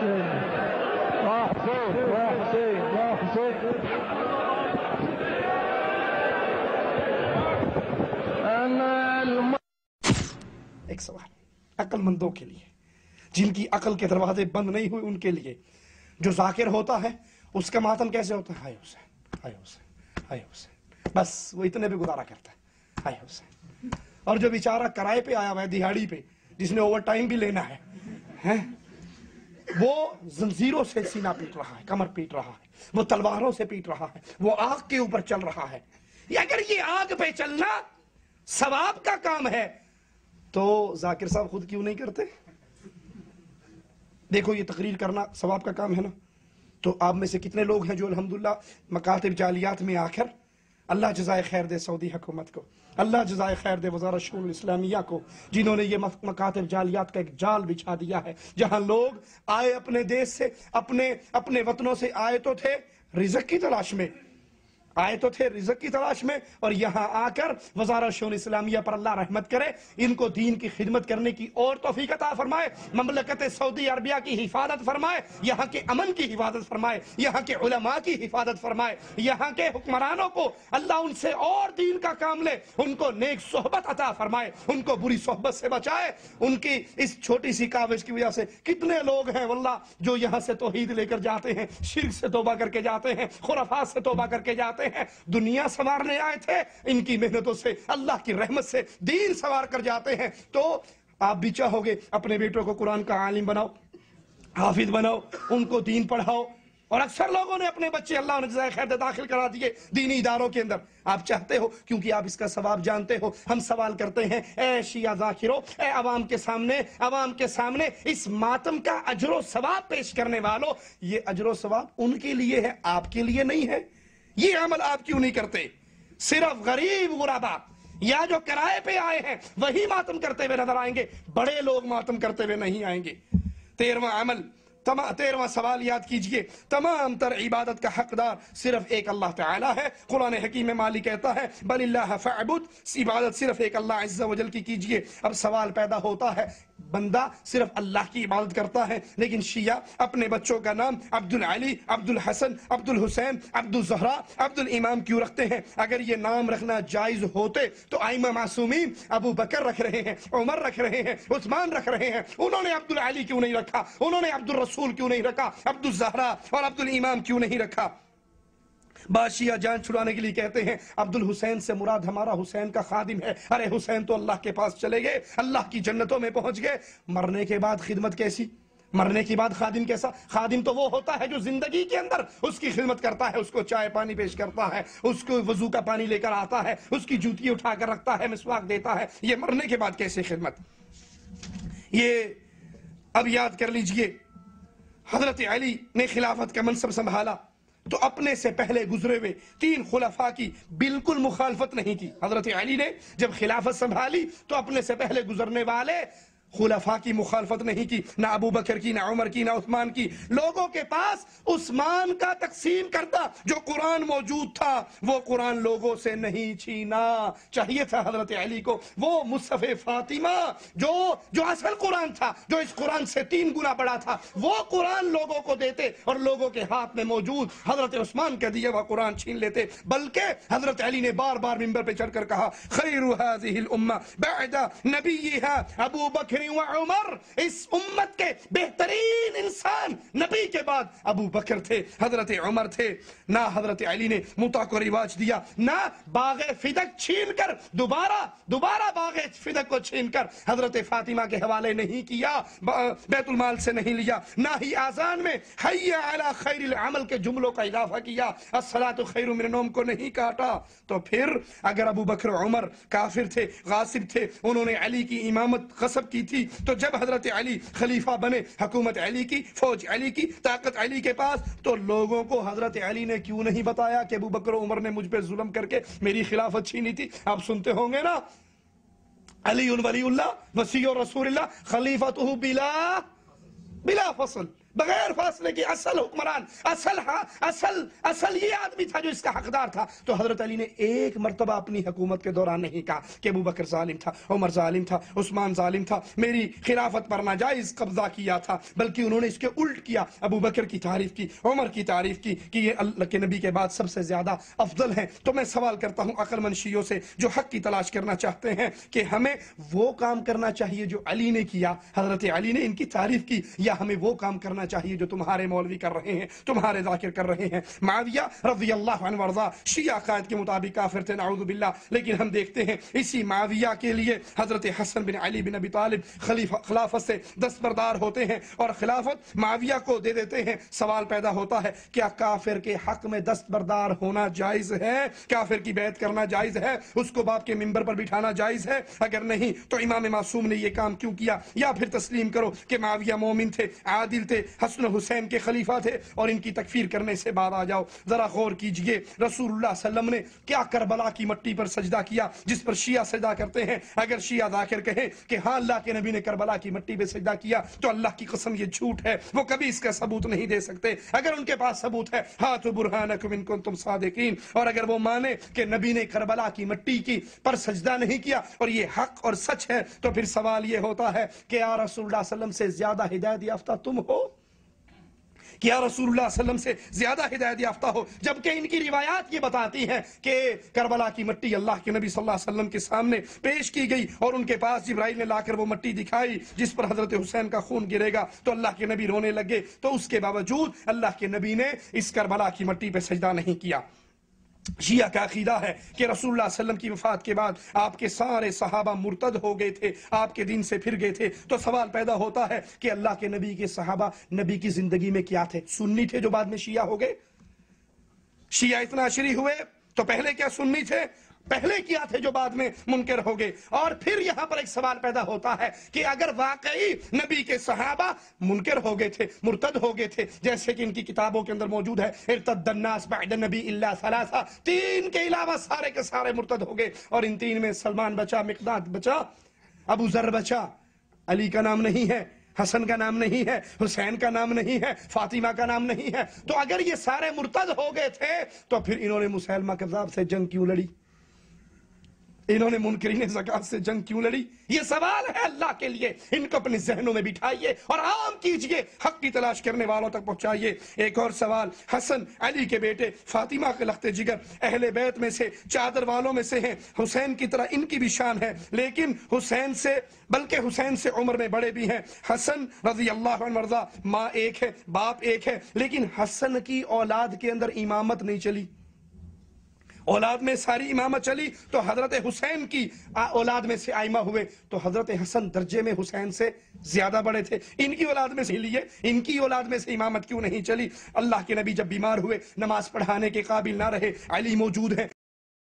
حسين يا حسين يا حسين يا حسين أنا الم... ایک سوال، عقل مندوں کے لیے۔ جن کی عقل کے دروازے بند نہیں ہوئے ان کے لیے۔ جو ذاکر ہوتا ہے، اس کا ماتم کیسے ہوتا ہے؟ ہائے حسین ہائے حسین ہائے حسین۔ بس وہ اتنے پہ گزارا کرتا ہے۔ ہائے حسین۔ اور جو بیچارہ کرائے پہ آیا ہوا ہے، دہاڑی پہ، جس نے اوور ٹائم بھی لینا ہے، ہیں؟ وہ زنجیروں سے سینہ پیٹ رہا ہے، کمر پیٹ رہا ہے، وہ تلواروں سے پیٹ رہا ہے، وہ آگ کے اوپر چل رہا ہے۔ اگر یہ آگ پہ چلنا ثواب کا کام ہے، تو ذاکر صاحب خود کیوں نہیں کرتے؟ دیکھو، یہ تقریر کرنا ثواب کا کام ہے نا۔ تو آپ میں سے کتنے لوگ ہیں جو الحمدللہ مکاتب جالیات میں آ کر اللہ جزائے خیر دے سعودی حکومت کو، اللہ جزائے خیر دے وزارت شعور الاسلامیہ کو، جنہوں نے یہ مکاتب جالیات کا ایک جال بچھا دیا ہے، جہاں لوگ آئے اپنے دیش سے، اپنے اپنے وطنوں سے آئے تو تھے، رزق کی تلاش میں۔ آئے تو تھے رزق کی تلاش میں اور یہاں آ کر وزارت شون اسلامیہ پر اللہ رحمت کرے، ان کو دین کی خدمت کرنے کی اور توفیق عطا فرمائے، مملکت سعودی عربیہ کی حفاظت فرمائے، یہاں کے امن کی حفاظت فرمائے، یہاں کے علماء کی حفاظت فرمائے، یہاں کے حکمرانوں کو اللہ ان سے اور دین کا کام لے، ان کو نیک صحبت عطا فرمائے، ان کو بری صحبت سے بچائے۔ ان کی اس چھوٹی سی کاوش کی وجہ سے کتنے لوگ ہیں واللہ جو یہاں سے توحید لے کر جاتے ہیں، شرک سے توبہ کر کے جاتے ہیں، خرافات سے توبہ کر کے جاتے ہیں۔ جاتے ہیں۔ دنیا سوارنے آئے تھے، ان کی محنتوں سے، اللہ کی رحمت سے دین سوار کر جاتے ہیں۔ تو آپ بھی چاہو گے اپنے بیٹوں کو قرآن کا عالم بناؤ، حافظ بناؤ، ان کو دین پڑھاؤ۔ اور اکثر لوگوں نے اپنے بچے اللہ نے جزائے خیر داخل کرا دیے دینی اداروں کے اندر۔ آپ چاہتے ہو، کیونکہ آپ اس کا ثواب جانتے ہو، ہم سوال کرتے ہیں، اے شیعہ ذاکرو، اے عوام کے سامنے، عوام کے سامنے اس ماتم کا اجر و ثواب پیش کرنے والو، یہ اجر و ثواب ان کے لیے ہے، آپ کے لیے نہیں ہے۔ یہ عمل آپ کیوں نہیں کرتے؟ صرف غریب غرابا یا جو کرائے پہ آئے ہیں، وہی ماتم کرتے ہوئے نظر آئیں گے؟ بڑے لوگ ماتم کرتے ہوئے نہیں آئیں گے۔ تیرواں عمل تیرواں سوال یاد کیجیے، تمام تر عبادت کا حقدار صرف ایک اللہ تعالی ہے۔ قرآن حکیم مالی کہتا ہے، بل اللہ فعبد عبادت صرف ایک اللہ عز و جل کی کیجیے۔ اب سوال پیدا ہوتا ہے، بندہ صرف اللہ کی عبادت کرتا ہے، لیکن شیعہ اپنے بچوں کا نام عبد العلی عبد الحسن عبد الحسین عبد الزہرا عبد الامام کیوں رکھتے ہیں؟ اگر یہ نام رکھنا جائز ہوتے تو آئمہ معصومین ابو بکر رکھ رہے ہیں، عمر رکھ رہے ہیں، عثمان رکھ رہے ہیں۔ انہوں نے عبد العلی کیوں نہیں رکھا؟ انہوں نے عبد الرسول رسول کیوں نہیں رکھا؟ عبد الزہرا اور عبد الامام کیوں نہیں رکھا؟ بادشیہ جان چھڑانے کے لیے کہتے ہیں عبد الحسین سے مراد ہمارا حسین کا خادم ہے۔ ارے حسین تو اللہ کے پاس چلے گئے، اللہ کی جنتوں میں پہنچ گئے۔ مرنے کے بعد خدمت کیسی؟ مرنے کے بعد خادم کیسا؟ خادم تو وہ ہوتا ہے جو زندگی کے اندر اس کی خدمت کرتا ہے، اس کو چائے پانی پیش کرتا ہے، اس کو وضو کا پانی لے کر آتا ہے، اس کی جوتی اٹھا کر رکھتا ہے، مسواک دیتا ہے۔ یہ مرنے کے بعد کیسے خدمت؟ یہ اب یاد کر لیجیے حضرت علی نے خلافت کا منصب سنبھالا تو اپنے سے پہلے گزرے ہوئے تین خلفاء کی بالکل مخالفت نہیں کی۔ حضرت علی نے جب خلافت سنبھالی تو اپنے سے پہلے گزرنے والے خلفاء کی مخالفت نہیں کی، نہ ابو بکر کی، نہ عمر کی، نہ عثمان کی۔ لوگوں کے پاس عثمان کا تقسیم کرتا جو قرآن موجود تھا، وہ قرآن لوگوں سے نہیں چھینا۔ چاہیے تھا حضرت علی کو وہ مصحف فاطمہ جو جو اصل قرآن تھا، جو اس قرآن سے تین گنا بڑا تھا، وہ قرآن لوگوں کو دیتے اور لوگوں کے ہاتھ میں موجود حضرت عثمان کا دیا وہ قرآن چھین لیتے۔ بلکہ حضرت علی نے بار بار ممبر پہ چڑھ کر کہا، خیر هذه الامه بعد نبیها ابو بکر و عمر، اس امت کے بہترین انسان نبی کے بعد ابو بکر تھے، حضرت عمر تھے، نہ حضرت علی نے متا کو رواج دیا، نہ باغ فدق چھین کر دوبارہ دوبارہ باغ فدق کو چھین کر حضرت فاطمہ کے حوالے نہیں کیا بیت المال سے نہیں لیا، نہ ہی آزان میں حی علی خیر العمل کے جملوں کا اضافہ کیا، الصلاة خیر من النوم کو نہیں کاٹا۔ تو پھر اگر ابو بکر عمر کافر تھے، غاصب تھے، انہوں نے علی کی امامت غصب کی تھی تو جب حضرت علی خلیفہ بنے، حکومت علی کی، فوج علی کی، طاقت علی کے پاس، تو لوگوں کو حضرت علی نے کیوں نہیں بتایا کہ ابو بکر عمر نے مجھ پہ ظلم کر کے میری خلافت چھینی تھی؟ آپ سنتے ہوں گے نا؟ علی ولی اللہ، وسیع رسول اللہ خلیفہ بلا بلا فصل۔ بغیر فاصلے کے اصل حکمران، اصل ہاں اصل اصل یہ آدمی تھا جو اس کا حقدار تھا۔ تو حضرت علی نے ایک مرتبہ اپنی حکومت کے دوران نہیں کہا کہ ابو بکر ظالم تھا، عمر ظالم تھا، عثمان ظالم تھا، میری خلافت پر ناجائز قبضہ کیا تھا، بلکہ انہوں نے اس کے الٹ کیا، ابو بکر کی تعریف کی، عمر کی تعریف کی کہ یہ اللہ کے نبی کے بعد سب سے زیادہ افضل ہیں۔ تو میں سوال کرتا ہوں عقل منشیوں سے جو حق کی تلاش کرنا چاہتے ہیں کہ ہمیں وہ کام کرنا چاہیے جو علی نے کیا، حضرت علی نے ان کی تعریف کی، یا ہمیں وہ کام کرنا کرنا چاہیے جو تمہارے مولوی کر رہے ہیں، تمہارے ذاکر کر رہے ہیں۔ معاویہ رضی اللہ عنہ ورضا شیعہ قائد کے مطابق کافر تھے، نعوذ باللہ۔ لیکن ہم دیکھتے ہیں اسی معاویہ کے لیے حضرت حسن بن علی بن ابی طالب خلیفہ خلافت سے دستبردار ہوتے ہیں اور خلافت معاویہ کو دے دیتے ہیں۔ سوال پیدا ہوتا ہے، کیا کافر کے حق میں دستبردار ہونا جائز ہے؟ کافر کی بیعت کرنا جائز ہے؟ اس کو باپ کے ممبر پر بٹھانا جائز ہے؟ اگر نہیں، تو امام معصوم نے یہ کام کیوں کیا؟ یا پھر تسلیم کرو کہ معاویہ مومن تھے، عادل تھے حسن حسین کے خلیفہ تھے اور ان کی تکفیر کرنے سے بعد آ جاؤ۔ ذرا غور کیجیے رسول اللہ صلی اللہ علیہ وسلم نے کیا کربلا کی مٹی پر سجدہ کیا جس پر شیعہ سجدہ کرتے ہیں؟ اگر شیعہ ذاکر کہیں کہ ہاں اللہ کے نبی نے کربلا کی مٹی پہ سجدہ کیا تو اللہ کی قسم یہ جھوٹ ہے، وہ کبھی اس کا ثبوت نہیں دے سکتے۔ اگر ان کے پاس ثبوت ہے، ہاتھ برہانکم ان کنتم صادقین۔ اور اگر وہ مانے کہ نبی نے کربلا کی مٹی کی پر سجدہ نہیں کیا اور یہ حق اور سچ ہے تو پھر سوال یہ ہوتا ہے کہ یا رسول اللہ صلی اللہ علیہ وسلم سے زیادہ ہدایت یافتہ تم ہو؟ کیا رسول اللہ صلی اللہ علیہ وسلم سے زیادہ ہدایت یافتہ ہو؟ جبکہ ان کی روایات یہ بتاتی ہیں کہ کربلا کی مٹی اللہ کے نبی صلی اللہ علیہ وسلم کے سامنے پیش کی گئی اور ان کے پاس جبرائیل نے لا کر وہ مٹی دکھائی جس پر حضرت حسین کا خون گرے گا۔ تو اللہ کے نبی رونے لگے۔ تو اس کے باوجود اللہ کے نبی نے اس کربلا کی مٹی پہ سجدہ نہیں کیا۔ شیعہ کا عقیدہ ہے کہ رسول اللہ صلی اللہ علیہ وسلم کی وفات کے بعد آپ کے سارے صحابہ مرتد ہو گئے تھے، آپ کے دین سے پھر گئے تھے۔ تو سوال پیدا ہوتا ہے کہ اللہ کے نبی کے صحابہ نبی کی زندگی میں کیا تھے؟ سنی تھے جو بعد میں شیعہ ہو گئے؟ شیعہ اتنا شری ہوئے تو پہلے کیا سنی تھے؟ پہلے کیا تھے جو بعد میں منکر ہو گئے؟ اور پھر یہاں پر ایک سوال پیدا ہوتا ہے کہ اگر واقعی نبی کے صحابہ منکر ہو گئے تھے، مرتد ہو گئے تھے، جیسے کہ ان کی کتابوں کے اندر موجود ہے، ارتد الناس بعد نبی اللہ ثلاثہ، تین کے علاوہ سارے کے سارے مرتد ہو گئے، اور ان تین میں سلمان بچا، مقداد بچا، ابو ذر بچا، علی کا نام نہیں ہے، حسن کا نام نہیں ہے، حسین کا نام نہیں ہے، فاطمہ کا نام نہیں ہے۔ تو اگر یہ سارے مرتد ہو گئے تھے، تو پھر انہوں نے مسلمہ کذاب سے جنگ کیوں لڑی؟ انہوں نے منکرین زکاة سے جنگ کیوں لڑی؟ یہ سوال ہے اللہ کے لیے۔ ان کو اپنے ذہنوں میں بٹھائیے اور عام کیجیے حق کی تلاش کرنے والوں تک پہنچائیے۔ ایک اور سوال، حسن علی کے بیٹے فاطمہ کے لخت جگر اہل بیت میں سے، چادر والوں میں سے ہیں۔ حسین کی طرح ان کی بھی شان ہے، لیکن حسین سے، بلکہ حسین سے عمر میں بڑے بھی ہیں۔ حسن رضی اللہ عنہ مرضا، ماں ایک ہے، باپ ایک ہے، لیکن حسن کی اولاد کے اندر امامت نہیں چلی۔ اولاد میں ساری امامت چلی تو حضرت حسین کی اولاد میں سے آئمہ ہوئے تو حضرت حسن درجے میں حسین سے زیادہ بڑے تھے۔ ان کی اولاد میں سے لیے، ان کی اولاد میں سے امامت کیوں نہیں چلی؟ اللہ کے نبی جب بیمار ہوئے، نماز پڑھانے کے قابل نہ رہے، علی موجود ہیں۔